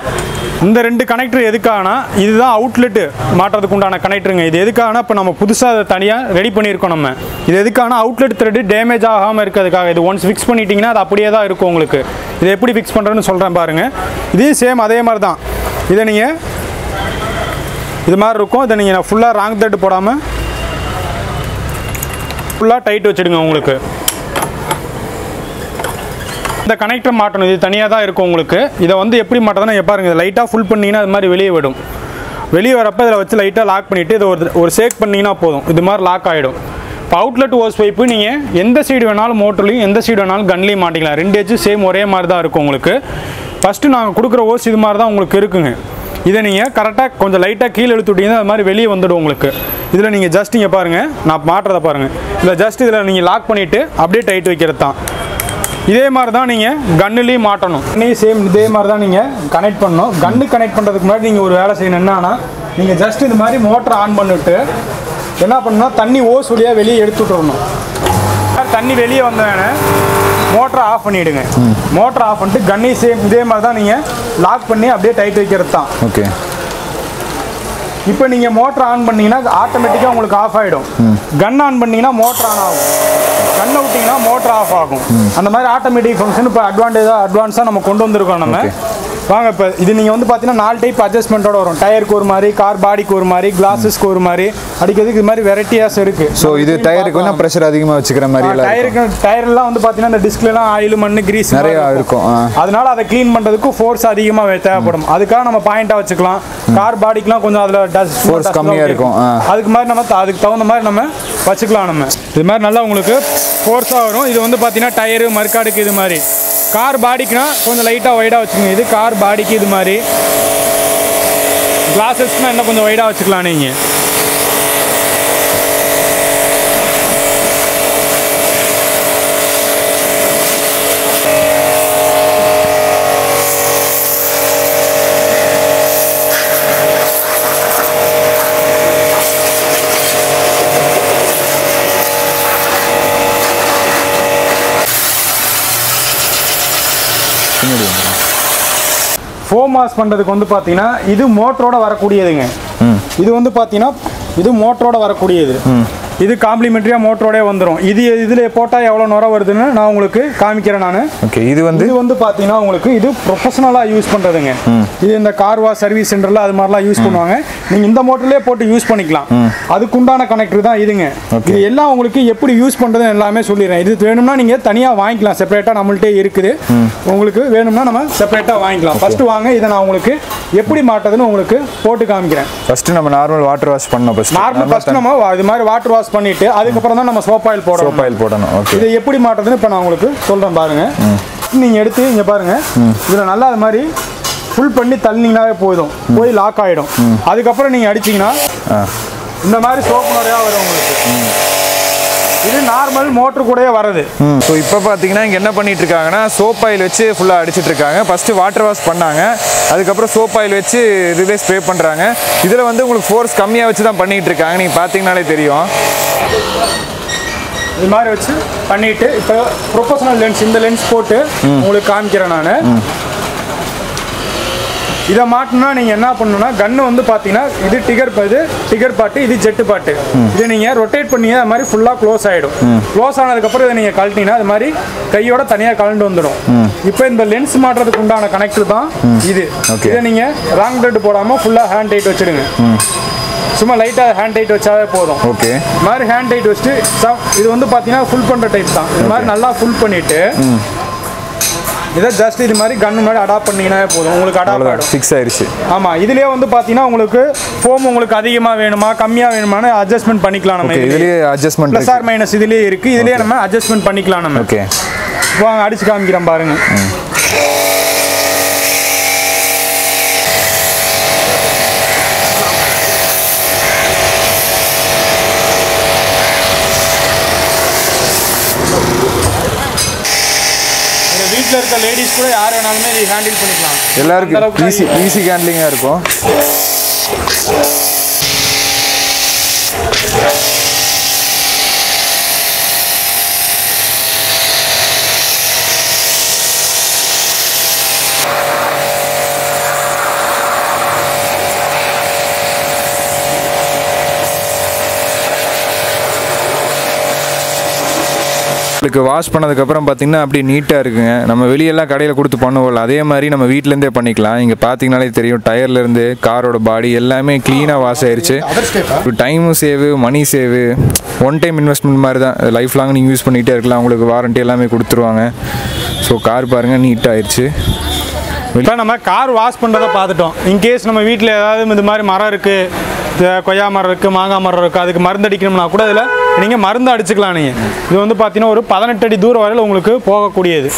இந்த ரெண்டு கனெக்டர் எதுக்காகனா இதுதான் அவுட்லெட்டு மாட்டுறதுக்கு உண்டான கனெக்டருங்க இது எதுக்காகனா இப்போ நம்ம புதுசாக அதை தனியாக ரெடி பண்ணியிருக்கோம் நம்ம. இது எதுக்காகனா அவுட்லெட் த்ரெட் டேமேஜ் ஆகாமல் இருக்கிறதுக்காக. இது ஒன்ஸ் ஃபிக்ஸ் பண்ணிட்டீங்கன்னா அது அப்படியே தான் இருக்கும் உங்களுக்கு. இதை எப்படி ஃபிக்ஸ் பண்ணுறேன்னு சொல்கிறேன் பாருங்கள் இதையும் சேம் அதே மாதிரி தான் இதை நீங்கள் இது மாதிரி இருக்கும். இதை நீங்கள் ஃபுல்லாக ராங் த்ரெட் போடாமல் ஃபுல்லாக டைட் வச்சுடுங்க உங்களுக்கு. இந்த கனெக்டர் மாட்டணும். இது தனியாக தான் இருக்கும் உங்களுக்கு. இதை வந்து எப்படி மாட்டதுன்னா பாருங்க. இதை லைட்டாக ஃபுல் பண்ணிங்கன்னா அது மாதிரி வெளியே விடும். வெளியே வரப்போ இதில் வச்சு லைட்டாக லாக் பண்ணிவிட்டு இதை ஒரு ஒரு சேக் பண்ணிங்கன்னா போதும். இது மாதிரி லாக் ஆகிடும் இப்போ அவுட்லெட் ஓஸ் பைப்பு நீங்கள் எந்த சைடு வேணாலும் மோட்டர்லையும் எந்த சைடு வேணாலும் கன்லேயும் மாட்டிக்கலாம். ரெண்டு எஜ்ஜும் சேம் ஒரே மாதிரி தான் இருக்கும் உங்களுக்கு. ஃபஸ்ட்டு நாங்கள் கொடுக்குற ஓஸ் இது மாதிரி தான் உங்களுக்கு இருக்குங்க. இதை நீங்கள் கரெக்டாக கொஞ்சம் லைட்டாக கீழே இழுத்து விட்டிங்கன்னா அது மாதிரி வெளியே வந்துடும் உங்களுக்கு. இதில் நீங்கள் ஜஸ்ட் இங்கே பாருங்கள் நான் மாட்டுறதை பாருங்கள் இதில் ஜஸ்ட் இதில் நீங்கள் லாக் பண்ணிவிட்டு அப்படியே டைட் வைக்கிறது தான். இதே மாதிரி தான் நீங்கள் கன்னுலேயும் மாட்டணும். கன்னையும் சேம் இதே மாதிரி தான் நீங்கள் கனெக்ட் பண்ணணும். கன்னு கனெக்ட் பண்ணுறதுக்கு முன்னாடி நீங்கள் ஒரு வேலை செய்யணும். என்னன்னா நீங்கள் ஜஸ்ட் இது மாதிரி மோட்டரை ஆன் பண்ணிவிட்டு என்ன பண்ணணும்னா தண்ணி ஓஸ் வழியாக வெளியே எடுத்து விட்டுறணும். தண்ணி வெளியே வந்தோடனே மோட்டரை ஆஃப் பண்ணிவிடுங்க மோட்டரை ஆஃப் பண்ணிட்டு கன்னையும் சேம் இதே மாதிரி தான் நீங்கள் லாக் பண்ணி அப்படியே டைட் வைக்கிறது தான். ஓகே. இப்போ நீங்கள் மோட்டர் ஆன் பண்ணீங்கன்னா ஆட்டோமேட்டிக்காக உங்களுக்கு ஆஃப் ஆகிடும் கன் ஆன் பண்ணீங்கன்னா மோட்டர் ஆன் ஆகும். கண்ணை விட்டிங்கன்னா மோட்டர் ஆஃப் ஆகும். அந்த மாதிரி ஆட்டோமேட்டிக் ஃபங்க்ஷன் இப்போ அட்வான்டேஜாக அட்வான்ஸாக நம்ம கொண்டு வந்திருக்கோம் நம்ம. வாங்க இப்போ இது நீங்கள் வந்து பார்த்தீங்கன்னா நாலு டைப் அட்ஜஸ்ட்மெண்ட்டோட வரும். டயருக்கு ஒரு மாதிரி கார் பாடிக்கு ஒரு மாதிரி கிளாஸஸ்க்கு ஒரு மாதிரி அடிக்கிறதுக்கு இது மாதிரி வெரைட்டியாஸ் இருக்குது ஸோ இது டயருக்கு வேணா ப்ரெஷர் அதிகமாக வச்சுக்கிற மாதிரி. டயருக்கு டயர்லாம் வந்து பார்த்தீங்கன்னா இந்த டிஸ்க்லாம் ஆயில் மண் கிரீஸ் நிறைய இருக்கும். அதனால அதை க்ளீன் பண்ணுறதுக்கு ஃபோர்ஸ் அதிகமாக தேவைப்படும். அதுக்காக நம்ம பாயிண்டாக வச்சுக்கலாம். கார் பாடிக்கெலாம் கொஞ்சம் அதில் டஸ்ட் Force கம்மியா இருக்கும். அதுக்கு மாதிரி நம்ம அதுக்கு தகுந்த மாதிரி நம்ம வச்சுக்கலாம் நம்ம. இது மாதிரி நல்லா உங்களுக்கு ஃபோர்ஸாக வரும். இது வந்து பார்த்தீங்கன்னா டயரு மறுக்காடுக்கு இது மாதிரி. கார் பாடிக்குனா கொஞ்சம் லைட்டாக ஒயிடாக வச்சுக்கோங்க. இது கார் பாடிக்கு இது மாதிரி. கிளாஸஸ்னால் இன்னும் கொஞ்சம் ஒயிடாக வச்சுக்கலாம் நீங்கள் வாஷ் பண்ணுறதுக்கு வந்து பார்த்தீங்கன்னா இது மோட்டரோட வரக்கூடியதுங்க. இது வந்து பார்த்தீங்கன்னா இது மோட்டரோட வரக்கூடியது. இது காம்ப்ளிமெண்ட்ரியாக மோட்டரோடே வந்துடும் இது இதில் போட்டால் எவ்வளோ நுர வருதுன்னு நான் உங்களுக்கு காமிக்கிறேன் நான். ஓகே இது வந்து? இது வந்து பார்த்தீங்கன்னா உங்களுக்கு இது ப்ரொஃபஷனலாக யூஸ் பண்ணுறதுங்க இது இந்த கார் வாஷ் சர்வீஸ் சென்டரில் அது மாதிரிலாம் யூஸ் பண்ணுவாங்க. நீங்கள் இந்த மோட்டர்லேயே போட்டு யூஸ் பண்ணிக்கலாம். அதுக்குண்டான கனெக்டர் தான் இதுங்க. இது எல்லாம் உங்களுக்கு எப்படி யூஸ் பண்ணுறதுன்னு எல்லாமே சொல்லிடுறேன். இது வேணும்னா நீங்கள் தனியாக வாங்கிக்கலாம். செப்பரேட்டாக நம்மள்ட்டே இருக்குது. உங்களுக்கு வேணும்னா நம்ம செப்பரேட்டாக வாங்கிக்கலாம். ஃபஸ்ட்டு வாங்க இதை நான் உங்களுக்கு எப்படி மாட்டுறதுன்னு உங்களுக்கு போட்டு காமிக்கிறேன். ஃபர்ஸ்ட் நம்ம நார்மல் வாட்டர் வாஷ் பண்ணோம் ஃபர்ஸ்ட் நார்மல் ஃபஸ்ட் நம்ம இது மாதிரி வாட்டர் வாஷ் பண்ணிட்டு அதுக்கப்புறம் தான் நம்ம சோப் ஆயில் போடுறோம் சோப் ஆயில் போடணும் ஓகே இதை எப்படி மாட்டுறதுன்னு இப்போ நான் உங்களுக்கு சொல்கிறேன் பாருங்க. நீங்கள் எடுத்து இங்கே பாருங்க. இதில் நல்லா அது மாதிரி ஃபுல் பண்ணி தள்ளினீங்கனாவே போதும். போய் லாக் ஆகிடும் அதுக்கப்புறம் நீங்கள் அடிச்சீங்கன்னா இந்த மாதிரி சோப்பு நிறையா வரும் உங்களுக்கு. இது நார்மல் மோட்ரு கூடயே வரது ஸோ இப்போ பார்த்தீங்கன்னா இங்கே என்ன பண்ணிட்டு இருக்காங்கன்னா சோப் ஆயில் வச்சு ஃபுல்லாக அடிச்சிட்டு இருக்காங்க ஃபர்ஸ்ட் வாட்டர் வாஷ் பண்ணாங்க. அதுக்கப்புறம் சோப் ஆயில் வச்சு இதுலேயே ஸ்ப்ரே பண்ணுறாங்க இதில் வந்து உங்களுக்கு ஃபோர்ஸ் கம்மியாக வச்சு தான் பண்ணிட்டு இருக்காங்க நீங்கள் பார்த்தீங்கனாலே தெரியும். இது மாதிரி வச்சு பண்ணிட்டு இப்போ ப்ரொஃபஷனல் லென்ஸ் இந்த லென்ஸ் போட்டு உங்களுக்கு காமிக்கிறேன் நான். இதை மாட்டினா நீங்கள் என்ன பண்ணணும்னா கன்று வந்து பார்த்தீங்கன்னா இது டிகர் இது டிகர் பாட்டு இது ஜெட்டு பாட்டு இதை நீங்கள் ரொட்டேட் பண்ணி அது மாதிரி ஃபுல்லாக க்ளோஸ் ஆகிடும் க்ளோஸ் ஆனதுக்கப்புறம் இதை நீங்கள் கழட்டிங்கன்னா அது மாதிரி கையோட தனியாக கழண்டு வந்துடும். இப்போ இந்த லென்ஸ் மாட்டுறதுக்கு உண்டான கனெக்டர் தான் இது. இதை நீங்கள் ராங் த்ரெட் போடாமல் ஃபுல்லாக ஹேண்ட் டைட் வச்சுடுங்க. சும்மா லைட்டாக ஹேண்ட் டைட் வச்சாவே போதும். ஓகே. மாதிரி ஹேண்ட் டைட் வச்சுட்டு இது வந்து பார்த்தீங்கன்னா ஃபுல் பண்ணுற டைப் தான். இது மாதிரி நல்லா ஃபுல் பண்ணிட்டு இதை ஜஸ்ட் இது மாதிரி கன் மாதிரி அடாப்ட் பண்ணீங்கன்னா போதும். உங்களுக்கு அடாப்ட் ஆகிடும் ஃபிக்ஸ் ஆயிடுச்சு ஆமாம் இதுலேயே வந்து பார்த்தீங்கன்னா உங்களுக்கு ஃபோம் உங்களுக்கு அதிகமாக வேணுமா கம்மியாக வேணுமான்னு அட்ஜஸ்ட்மெண்ட் பண்ணிக்கலாம் நம்ம இதுலேயே. அட்ஜஸ்ட்மெண்ட் ப்ளஸ் ஆர் மைனஸ் இதுலேயே இருக்குது இதுலேயே நம்ம அட்ஜஸ்ட்மெண்ட் பண்ணிக்கலாம் நம்ம. ஓகே வாங்க அடிச்சு காமிக்கிறேன் பாருங்க வீட்டில் இருக்க லேடிஸ் கூட யார் வேணாலுமே ஹேண்டில் பண்ணிக்கலாம். எல்லாருக்கும் ஈஸி ஈஸி ஹேண்ட்லிங்காக இருக்கும். உங்களுக்கு வாஷ் பண்ணதுக்கப்புறம் பார்த்தீங்கன்னா அப்படி நீட்டாக இருக்குங்க. நம்ம வெளியெல்லாம் கடையில் கொடுத்து பண்ணுவோம்ல. அதே மாதிரி நம்ம வீட்டிலேருந்தே பண்ணிக்கலாம். இங்கே பார்த்தீங்கனாலே தெரியும் டயர்லேருந்து காரோட பாடி எல்லாமே க்ளீனாக வாஷ் ஆயிருச்சு. டைமும் save money save one time investment மாதிரி தான் லைஃப் லாங் நீங்கள் யூஸ் பண்ணிகிட்டே இருக்கலாம். உங்களுக்கு வாரண்ட்டி எல்லாமே கொடுத்துருவாங்க. ஸோ கார் பாருங்கள் நீட் ஆயிருச்சு. இப்போ நம்ம கார் வாஷ் பண்ணுறதை பார்த்துட்டோம். இன்கேஸ் நம்ம வீட்டில் ஏதாவது இது மாதிரி மரம் இருக்குது கொய்யா மரம் இருக்குது மாங்காய் மரம் இருக்குது அதுக்கு மருந்து அடிக்கணும்னா கூட இதில் நீங்கள் மருந்து அடிச்சுக்கலாம் நீங்கள் இது வந்து பார்த்தீங்கன்னா ஒரு பதினெட்டு அடி தூரம் வரையில் உங்களுக்கு போகக்கூடியது.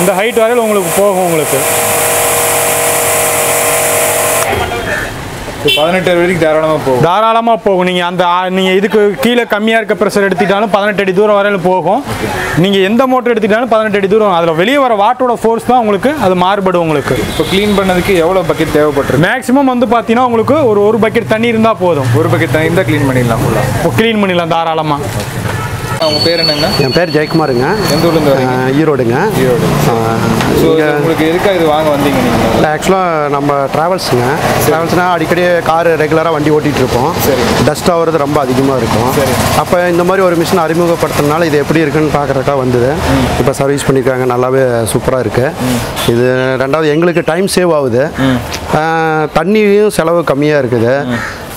இந்த ஹைட் வரையில் உங்களுக்கு போகும் உங்களுக்கு. பதினெட்டு வரைக்கும் தாராளமாக போகும். தாராளமாக போகும். நீங்கள் அந்த நீங்கள் இதுக்கு கீழே கம்மியாக இருக்க ப்ரெஷர் எடுத்துக்கிட்டாலும் பதினெட்டு அடி தூரம் வரையில் போகும். நீங்கள் எந்த மோட்டர் எடுத்துக்கிட்டாலும் பதினெட்டு அடி தூரம். அதில் வெளியே வர வாட்டரோட ஃபோர்ஸ் தான் உங்களுக்கு அது மாறுபடும் உங்களுக்கு. இப்போ க்ளீன் பண்ணதுக்கு எவ்வளோ பக்கெட் தேவைப்பட்டிருக்கு? மேக்ஸிமம் வந்து பார்த்தீங்கன்னா உங்களுக்கு ஒரு ஒரு பக்கெட் தண்ணி இருந்தால் போதும். ஒரு பக்கெட் தண்ணி தான் க்ளீன் பண்ணிடலாம். ஃபுல்லாக க்ளீன் பண்ணிடலாம் தாராளமாக உங்க பேர் என்னங்க என் பேர் ஜெயக்குமாருங்க. எந்த ஊர்லேருந்து ஈரோடுங்க. ஈரோடு. ஸோ உங்களுக்கு எதுக்காக இது வாங்க வந்தீங்க நீங்கள் இல்லை ஆக்சுவலாக நம்ம ட்ராவல்ஸுங்க ட்ராவல்ஸ்னால் அடிக்கடி கார் ரெகுலராக வண்டி ஓட்டிகிட்டு இருப்போம் சரி. டஸ்ட் ஆகிறது ரொம்ப அதிகமாக இருக்கும். சரி. அப்போ இந்த மாதிரி ஒரு மிஷின் அறிமுகப்படுத்தினால இது எப்படி இருக்குன்னு பார்க்குறக்கா வந்தது. இப்போ சர்வீஸ் பண்ணியிருக்காங்க நல்லாவே சூப்பராக இருக்குது இது ரெண்டாவது எங்களுக்கு டைம் சேவ் ஆகுது. தண்ணியும் செலவு கம்மியாக இருக்குது.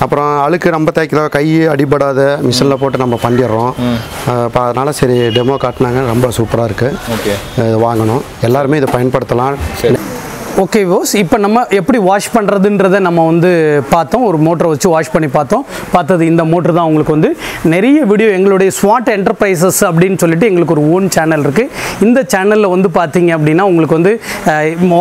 அப்புறம் அழுக்கு நம்ம தேய்க்கிறோம் கை அடிபடாத மிஷினில் போட்டு நம்ம பண்ணிடுறோம். இப்போ அதனால் சரி டெமோ காட்டினாங்க. ரொம்ப சூப்பராக இருக்குது வாங்கணும். எல்லாருமே இதை பயன்படுத்தலாம். ஓகே போஸ் இப்போ நம்ம எப்படி வாஷ் பண்ணுறதுன்றதை நம்ம வந்து பார்த்தோம். ஒரு மோட்டரை வச்சு வாஷ் பண்ணி பார்த்தோம். பார்த்தது இந்த மோட்ரு தான் உங்களுக்கு வந்து நிறைய வீடியோ எங்களுடைய ஸ்வாட் என்டர்பிரைசஸ் அப்படின்னு சொல்லிட்டு எங்களுக்கு ஒரு ஓன் சேனல் இருக்குது இந்த சேனலில் வந்து பார்த்தீங்க அப்படின்னா உங்களுக்கு வந்து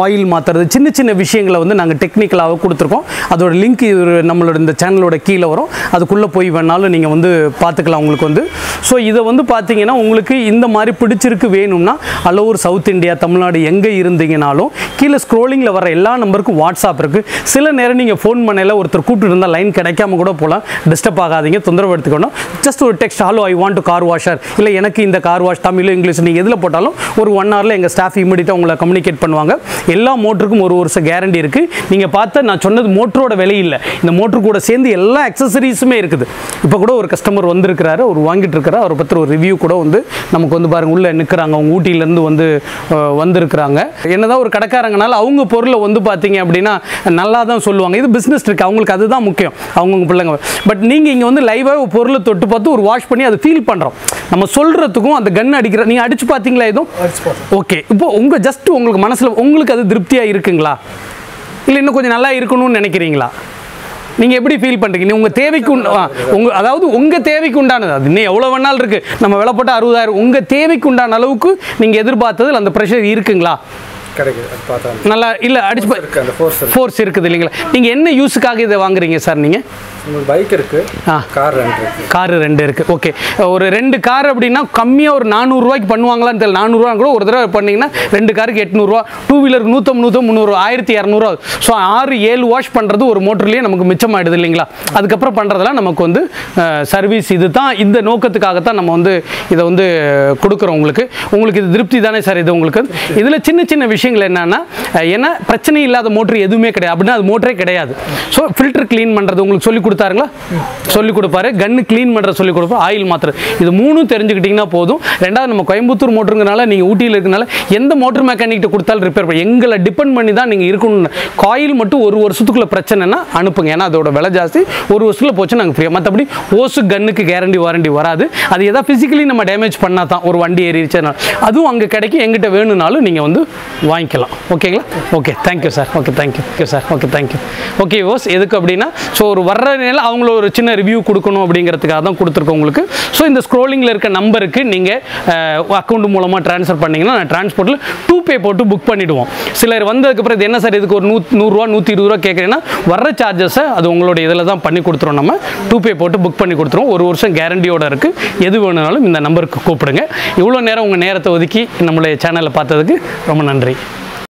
ஆயில் மாற்றுறது சின்ன சின்ன விஷயங்களை வந்து நாங்கள் டெக்னிக்கலாக கொடுத்துருக்கோம். அதோட லிங்க் நம்மளோட இந்த சேனலோட கீழே வரும். அதுக்குள்ளே போய் வேணாலும் நீங்கள் வந்து பார்த்துக்கலாம் உங்களுக்கு வந்து. ஸோ இதை வந்து பார்த்தீங்கன்னா உங்களுக்கு இந்த மாதிரி பிடிச்சிருக்கு வேணும்னா அல்ல ஒரு சவுத் இந்தியா தமிழ்நாடு எங்கே இருந்தீங்கனாலும் கீழே ஸ்க்ரோலிங் காலிங்கில் வர எல்லா நம்பருக்கும் வாட்ஸ்அப் இருக்குது சில நேரம் நீங்கள் ஃபோன் பண்ணையில் ஒருத்தர் கூப்பிட்டு இருந்தால் லைன் கிடைக்காம கூட போகலாம் டிஸ்டர்ப் ஆகாதீங்க தொந்தரவு எடுத்துக்கணும். ஜஸ்ட் ஒரு text hello I want to car washer இல்லை எனக்கு இந்த கார் வாஷ் தமிழோ இங்கிலீஷ் நீங்கள் எதில் போட்டாலும் ஒரு ஒன் ஹவரில் எங்கள் ஸ்டாஃப் இமீடியட்டாக உங்களை கம்யூனிகேட் பண்ணுவாங்க. எல்லா மோட்டருக்கும் ஒரு வருஷம் கேரண்டி இருக்குது நீங்கள் பார்த்து நான் சொன்னது மோட்டரோட விலை இல்லை. இந்த மோட்ரு கூட சேர்ந்து எல்லா அக்சசரிஸுமே இருக்குது. இப்போ கூட ஒரு கஸ்டமர் வந்திருக்கிறாரு அவர் வாங்கிட்டு இருக்கிறார் அவரை பற்றி ஒரு ரிவ்யூ கூட வந்து நமக்கு வந்து பாருங்க உள்ளே நிற்கிறாங்க அவங்க ஊட்டியிலேருந்து வந்து வந்திருக்கிறாங்க. என்னதான் ஒரு கடைக்காரங்கனால அவங்க பொருளை வந்து பார்த்தீங்க அப்படின்னா நல்லா தான் சொல்லுவாங்க. இது பிஸ்னஸ் இருக்கு அவங்களுக்கு அதுதான் முக்கியம். அவங்கவுங்க பிள்ளைங்க. பட் நீங்கள் இங்கே வந்து லைவாக பொருளை தொட்டு பார்த்து ஒரு வாஷ் பண்ணி அதை ஃபீல் பண்ணுறோம் நம்ம சொல்கிறதுக்கும் அந்த கன் அடிக்கிற நீங்கள் அடிச்சு பார்த்தீங்களா எதுவும்? ஓகே இப்போ உங்கள் ஜஸ்ட் உங்களுக்கு மனசில் உங்களுக்கு அது திருப்தியாக இருக்குங்களா? இல்லை இன்னும் கொஞ்சம் நல்லா இருக்கணும்னு நினைக்கிறீங்களா? நீங்கள் எப்படி ஃபீல் பண்ணுறீங்க உங்கள் தேவைக்கு உண்ட- ஆ, உங்க அதாவது உங்கள் தேவைக்கு உண்டானது. அது இன்னும் எவ்வளோ வேணாலும் இருக்குது நம்ம விலை அறுபதாயிரம். உங்கள் தேவைக்கு உண்டான அளவுக்கு நீங்கள் எதிர்பார்த்ததில் அந்த ப்ரெஷர் இருக்குங்களா? கிடைக்குது நல்லா இல்லை அடிச்சு இருக்கு அந்த ஃபோர்ஸ் இருக்கு. ஃபோர்ஸ் இருக்குது இல்லைங்களா? நீங்கள் என்ன யூஸுக்காக இதை வாங்குறீங்க சார் நீங்கள் உங்களுக்கு பைக் இருக்கு. கார் ரெண்டு இருக்கு. காரு ரெண்டு இருக்குது ஓகே ஒரு ரெண்டு கார் அப்படின்னா கம்மியாக ஒரு நானூறுரூவாய்க்கு பண்ணுவாங்களான்னு தெரியல. நானூறுரூவா கூட ஒரு தடவை பண்ணீங்கன்னா ரெண்டு காருக்கு எட்நூறுரூவா டூ வீலருக்கு நூற்றம்பது நூற்றம்பது முந்நூறு ஆயிரத்தி இரநூறுவா ஸோ ஆறு ஏழு வாஷ் பண்ணுறது ஒரு மோட்டர்லேயே நமக்கு மிச்சமாயிடுது இல்லைங்களா? அதுக்கப்புறம் பண்ணுறதெல்லாம் நமக்கு வந்து சர்வீஸ் இது தான் இந்த நோக்கத்துக்காகத்தான் நம்ம வந்து இதை வந்து கொடுக்குறோம் உங்களுக்கு. உங்களுக்கு இது திருப்தி தானே சார் இது உங்களுக்கு? இதில் சின்ன சின்ன விஷயம் விஷயங்கள் என்னன்னா ஏன்னா பிரச்சனை இல்லாத மோட்டர் எதுவுமே கிடையாது. அப்படின்னா அது மோட்டரே கிடையாது. ஸோ ஃபில்டர் க்ளீன் பண்ணுறது உங்களுக்கு சொல்லி கொடுத்தாருங்களா? சொல்லி கொடுப்பாரு. கன்னு க்ளீன் பண்ணுறது சொல்லி கொடுப்பாரு. ஆயில் மாத்திர இது மூணும் தெரிஞ்சுக்கிட்டிங்கன்னா போதும். ரெண்டாவது நம்ம கோயம்புத்தூர் மோட்டருங்கிறனால நீங்கள் ஊட்டியில் இருக்கனால எந்த மோட்டர் மெக்கானிக்கிட்ட கொடுத்தாலும் ரிப்பேர் பண்ணி எங்களை டிபெண்ட் பண்ணி தான் நீங்கள் இருக்கணும் காயில் மட்டும் ஒரு வருஷத்துக்குள்ள பிரச்சனைனா அனுப்புங்க. ஏன்னா அதோட விலை ஜாஸ்தி. ஒரு வருஷத்துல போச்சு நாங்கள் ஃப்ரீயாக மற்றபடி ஓசு கன்னுக்கு கேரண்டி வாரண்டி வராது. அது எதாவது ஃபிசிக்கலி நம்ம டேமேஜ் பண்ணால் தான். ஒரு வண்டி ஏறிடுச்சுன்னா. அதுவும் அங்கே கிடைக்கும். எங்கிட்ட வேணும்னாலும் நீங்கள் வந்து வாங்கிக்கலாம். ஓகேங்களா okay thank you sir okay thank you okay sir okay thank you okay hose எதுக்கு அப்படின்னா ஸோ ஒரு வர்ற நேரம் அவங்கள ஒரு சின்ன ரிவ்யூ கொடுக்கணும் அப்படிங்கிறதுக்காக தான் கொடுத்துருக்கோம் உங்களுக்கு. ஸோ இந்த ஸ்க்ரோலிங்கில் இருக்க நம்பருக்கு நீங்கள் அக்கௌண்ட் மூலமாக ட்ரான்ஸ்ஃபர் பண்ணிங்கன்னா நான் டிரான்ஸ்போர்ட்டில் டூ பே போட்டு புக் பண்ணிவிடுவோம் சிலர் வந்ததுக்கப்புறம் இது என்ன சார் இதுக்கு ஒரு நூ நூறுரூவா நூற்றி இருபது ரூபா கேட்குறீங்கன்னா வர்ற சார்ஜஸை அது உங்களோட இதில் தான் பண்ணி கொடுத்துருவோம் நம்ம. டூ பே போட்டு புக் பண்ணி கொடுத்துருவோம். ஒரு வருஷம் கேரண்டியோட இருக்குது எது வேணுனாலும் இந்த நம்பருக்கு கூப்பிடுங்க. இவ்வளோ நேரம் உங்கள் நேரத்தை ஒதுக்கி நம்மளுடைய சேனலை பார்த்ததுக்கு ரொம்ப நன்றி.